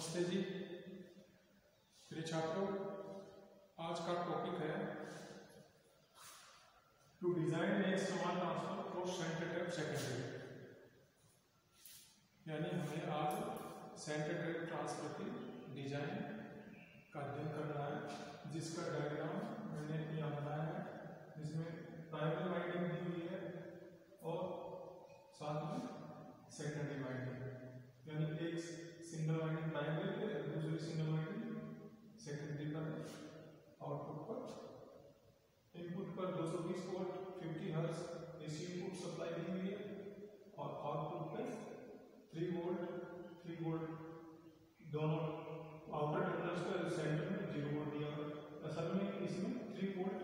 नमस्ते जी। प्रिय छात्रों, आज का टॉपिक है टू डिज़ाइन ए समान ट्रांसफ़र फॉर सेंटर सेकेंडरी यानी हमें आज सेंटर ट्रांसफ़र की डिज़ाइन का अध्ययन करना है, जिसका डायग्राम मैंने यहाँ बनाया है, जिसमें प्राइमरी वाइंडिंग दी हुई है और साथ में सेकेंडरी वाइंडिंग यानी एक सिंगल वाइंडिंग प्राइमरी पे दूसरी सिंगल वाइंडिंग सेकेंडरी पर आउटपुट पर इनपुट पर 220 volt 50 hertz AC input supply दी हुई है और आउटपुट पर 3 वोल्ट 3 वोल्ट दोनों आउटर टर्मिनल्स पर सेंटर में 0 वोल्ट दिया असल में? इसमें 3 वोल्ट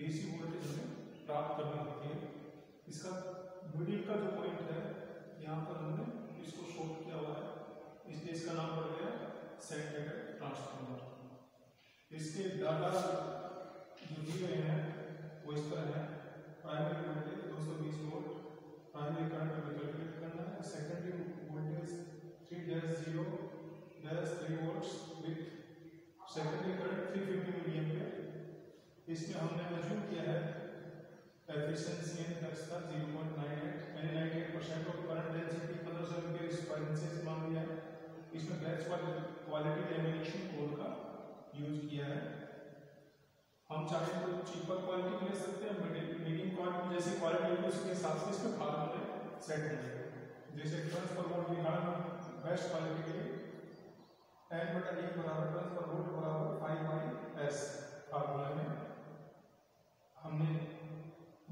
डीसी वोल्टेज हमें प्राप्त करनी होती है। इसका मिडिल का जो पॉइंट है, यहाँ पर हमने इसको शॉर्ट किया हुआ है। इसलिए इसका नाम पड़ गया सेंटेड ट्रांसफॉर्मर। इसके डाटा जो दिए गए हैं, वो इस तरह है primary voltage 220 volt primary current हमें कैलकुलेट करना है secondary voltage 3 dash 0 dash 3 volts with secondary current 350 milli ampere इसमें हमने मेजर किया है एफिशिएंसी इन दैट्स का 0.98 यानी 98% of current density 1500 ampere square inches मान लिया है इसमें बैच क्वालिटी लेमिनेशन कोड का यूज़ किया है हम चाहे तो चीपर क्वालिटी भी ले सकते हैं मीडियम क्वालिटी जैसे क्वालिटी होगी उसके हिसाब से इसमें फार्मूले सेट होंगे जैसे ट्रांसफ़र वोल्ट निकालना बेस्ट क्वालिटी के लिए एन बटा एक बराबर ट्रांसफ़र वोल्ट बराबर फाइव बाई एस फार्मूला में हमने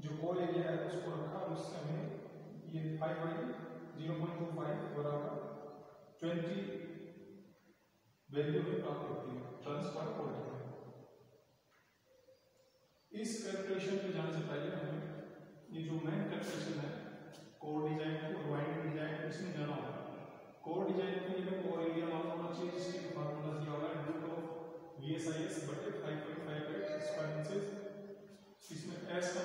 जो कोर एरिया है उसको रखा उससे हमें ये five by zero point two five बराबर ट्वेंटी वैल्यू में प्राप्त होती है। ट्रांसफ़र वोल्टेज इस कैलकुलेशन पे जाने से पहले हमें? ये जो मेन कैलकुलेशन है कोर डिज़ाइन और वाइंडिंग डिज़ाइन इसमें जाना होगा। कोर डिज़ाइन के लिए कोर एरिया मालूम होना चाहिए, जिसके फार्मूला दिया हुआ है root of V S I S बटे five point five eight square inches इसमें एस का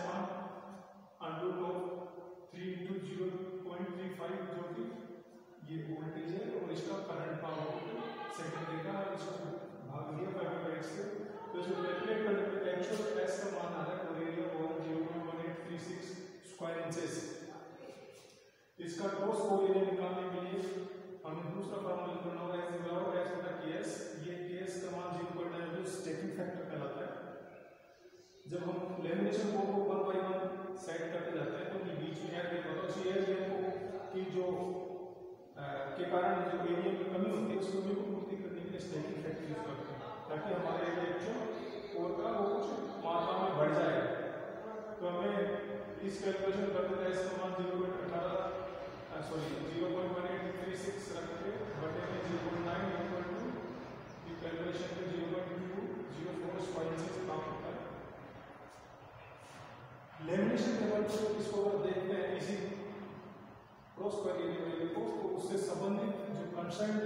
इसका क्रॉस कोएरिया निकालने के लिए हमें दूसरा फार्मूला करना होगा एस बराबर एस बटा केएस ये केएस का मान 0.92 स्टैकिंग फैक्टर कहलाता है। जब हम लेमिनेशन को वन बाय वन सेट करते जाते हैं तो ये बीच में ये पता चाहिए कि हमको कि जो के कारण जो एरिया की कमी होती है उस कमी को पूर्ति करने के लिए स्टैकिंग इफ़ेक्ट यूज़ करते हैं, ताकि हमारे एरिया जो कोर का वो कुछ मात्रा में बढ़ जाए। तो हमें इस कैलकुलेशन करते हैं, इसका मान ज़ीरो पॉइंट अठारह sorry zero point one eight three six रख के बटे में zero point nine equal to की कैलकुलेशन में zero point two zero four point six काम होता है लेमिनेशन लेवल पर इसको अगर देखते हैं, इसी क्रॉस क्वेरी वैल्यू को तो उससे संबंधित जो कंसर्न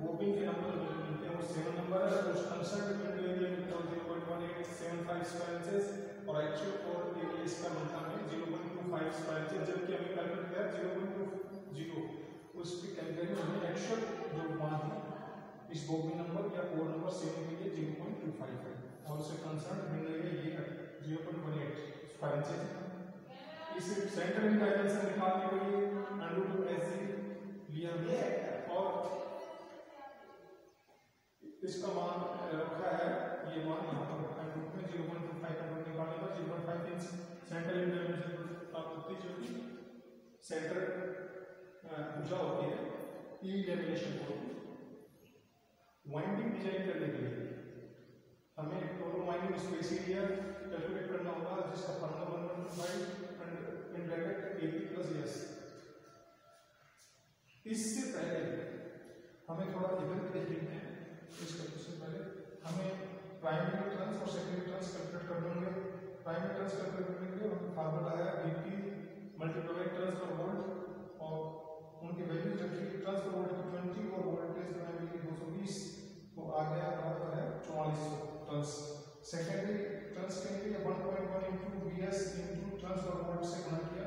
वोपिंग के नंबर मिलते हैं, वो सेवन नंबर है उस कंसर्न विंडो एरिया में तो 0.1875 स्क्वायर इंचेस और एक्चुअल कोर एरिया इसका मिलता है 0.25 स्क्वायर इंचेस जबकि हमें कैलकुलेट किया 0.20 उस पे कैलकुलेट हमने एक्चुअल जो मान है इस वोपिंग नंबर या कोर नंबर सेवन के लिए 0.25 है और उससे कंसर्न विंडो एरिया ये 0.18 स्क्वायर इंचेस इस सेंटर डायमेंशन निकालने के लिए अंडर रूट एस जी लिया गया और इसका मान रखा है, ये मान यहाँ पर अंडर में zero point two five under निकालने पर zero point five inch centre dimension प्राप्त होती जो कि सेंटर भुजा होती है? ई लेमिनेशन को। वाइंडिंग डिज़ाइन करने के लिए। हमें total winding space area calculate करना होगा, जिसका formula one one five in bracket AB plus S इससे पहले, हमें थोड़ा इधर देख लेते हैं इससे पहले, हमें प्राइमरी टर्न्स और सेकेंडरी टर्न्स कैलकुलेट कर देंगे प्राइमरी टर्न्स कैलकुलेट करने के लिए हमें फार्मूला है VP multiply turns per volt उनकी वैल्यू जबकि ट्रांसफ़र वोल्ट की ट्वेंटी और वोल्टेज में मिली दो सौ बीस तो आ गया बराबर है चौवालीस सौ टन्स सेकेंडरी टन्स के लिए one point one into B S into turns per volt से गुणा किया।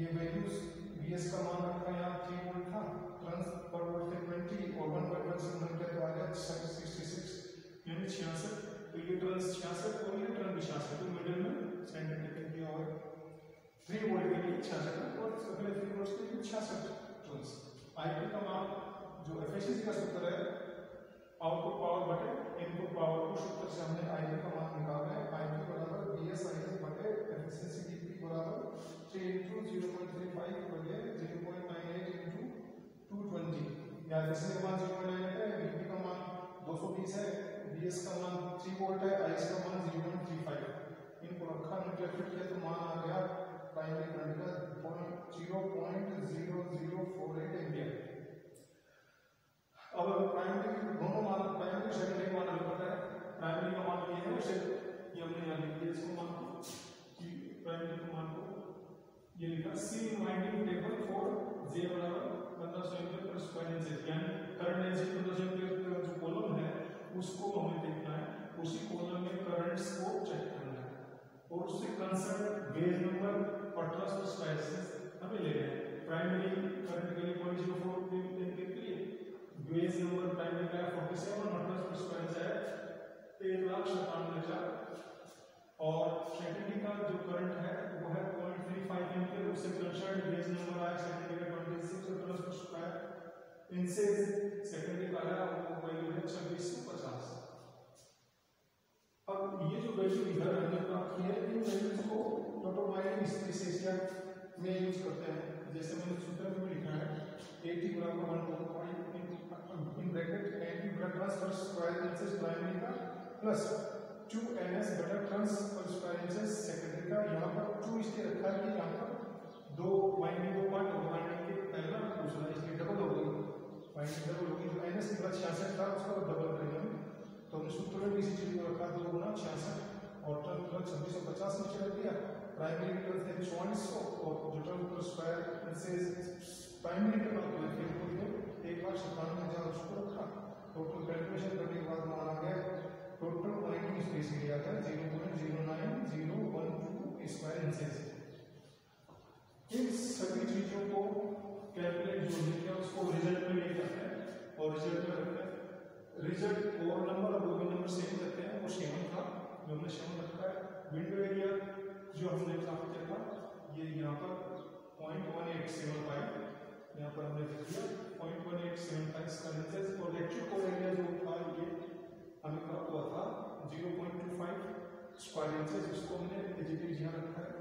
ये वैल्यूज़ बी एस का मान रखा यहाँ थ्री वोल्ट था ट्रांस पर वोल्ट से ट्वेंटी और वन पॉइंट वन से गुणा किया तो आ गया सिक्सटी सिक्स यानी छियासठ तो ये ट्रांस छियासठ और ये ट्रांस छियासठ तो मिडिल में सेंटर एफिशिएंसी का सूत्र है आउटपुट पावर बटे इनपुट पावर को सूत्र से हमने आई का मान निकाला है। आई पी बराबर बी एस आई एस बटे एफिशिएंसी डी पी बराबर three into zero point three five बटे zero point nine eight into two twenty या एफिशिएंसी का मान ज़ीरो पॉइंट नाइन है बीपी का मान दो सौ बीस है बी एस का मान थ्री वोल्ट है आई एस का मान ज़ीरो पॉइंट थ्री फाइव इनको रखा नेगलेक्टेड किया तो मान आ गया प्राइमरी करंट का zero point zero zero four eight अब प्राइमरी दोनों मान प्राइमरी सेकेंडरी मान अलग पता है प्राइमरी का मान ये है उसे ये हमने यहाँ लिख दिया इसको मान कि प्राइमरी के मान को ये लिखा सी वाइंडिंग टेबल फॉर जे बराबर 1500 एम्पीयर पर स्क्वायर इंच यानी करंट डेंसिटी 1500 एम्पीयर का जो कॉलम है उसको हमें देखना है उसी कॉलम में करंट्स को चेक करना है और उससे कंसर्न बेस नंबर और ट्रांसफ़र स्क्वायर हमें ले रहे हैं प्राइमरी करंट के लिए 0.04 एम्पीयर के लिए बेस नंबर प्राइमरी का है 47 और ट्रांसफ़र स्क्वायर है एक लाख सत्तानवे हज़ार। और सेकेंडरी का जो करंट है, वो है 0.35 एम्पीयर उससे कंसर्न बेस नंबर आया सेकेंडरी का 26 और ट्रांसफ़र स्क्वायर इनसे सेकेंडरी का है वो वैल्यू है 2650 अब ये जो वैल्यू इधर हमने प्राप्त है, इन वैल्यूज़ को टोटल वाइडिंग स्पेस एरिया में यूज़ करते हैं। जैसे मैंने सूत्र में लिखा है AT बराबर 1.5 इन ब्रैकेट AT बटा turns per square inches primary का प्लस 2 NS बटा turns per square inches secondary का। यहाँ पर 2 इसलिए रखा है कि यहाँ पर दो वाइंडिंग को पार्ट और वाइंडिंग के पहला दूसरा इसलिए डबल हो गई वाइंडिंग डबल होगी जो NS के बाद 66 था, उसका डबल करेंगे हम तो हमने सूत्र में भी इसी चीज़ को रखा दो गुना छियासठ और प्लस छब्बीस सौ पचास नीचे रख दिया। इंटरवल थे चौवालीस सौ और जो टर्न प्लस स्क्वायर से प्राइमरी इंटरवल को फिर को ये एक लाख सत्तानवे हज़ार उसको रखा टोटल कैलकुलेशन करने के बाद मान आ गया. टोटल वाइंडिंग स्पेस एरिया था. Zero point zero nine zero इन सभी चीज़ों को कैलकुलेट जो लिखा उसको रिज़ल्ट में ले जाते हैं. और रिज़ल्ट में रखते हैं. रिज़ल्ट और नंबर और नंबर सेम रखते हैं. वो सेवन था. जो हमने सेवन रखा है. विंडो जो हमने प्राप्त किया था ये यहाँ पर point one eight seven five यहाँ पर हमने लिख दिया point one eight seven five इसका इंचेस और इलेक्ट्रिक कोर एरिया जो था ये हमें प्राप्त हुआ था zero point two five square inches इसको हमने एजिटिव यहाँ रखा है।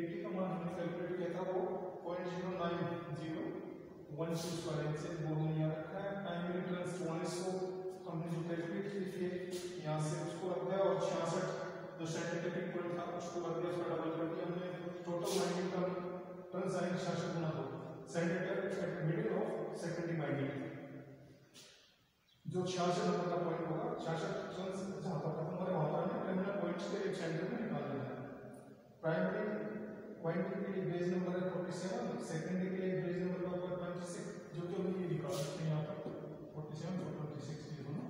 एटी का मान हमने कैलकुलेट किया था वो point zero nine zero one two square inches जो छियासठ नंबर का पॉइंट होगा छियासठ जहाँ पर खत्म हो रहे वहाँ पर हमें टर्मिनल पॉइंट्स के एक सेंटर में निकाल देना है। प्राइमरी पॉइंट के लिए बेस नंबर है फोर्टी सेवन सेकेंडरी के लिए बेस नंबर होगा ट्वेंटी सिक्स जो कि हम ये निकाल सकते हैं, यहाँ पर फोर्टी सेवन और ट्वेंटी सिक्स ये दोनों।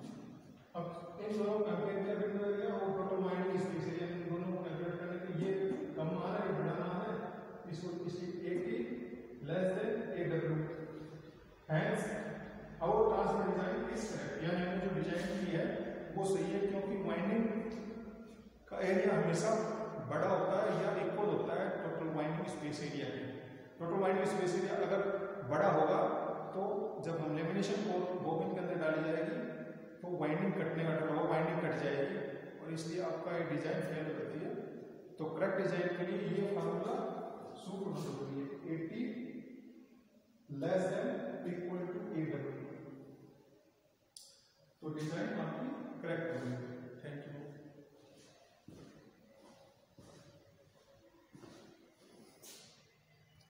अब इन दोनों का क्योंकि वाइंडिंग का एरिया हमेशा बड़ा होता है या इक्वल होता है टोटल वाइंडिंग स्पेस एरिया के टोटल वाइंडिंग स्पेस एरिया अगर बड़ा होगा तो जब हम लेमिनेशन को बोबिन के अंदर डाली जाएगी तो वाइंडिंग कटने का डर होगा वाइंडिंग कट जाएगी। और इसलिए आपका ये डिज़ाइन फेल करती है। तो करेक्ट डिज़ाइन के लिए ये फार्मूला सूत्र ज़रूरी है। AT less than equal to A W तो डिज़ाइन आपकी करेक्ट होगी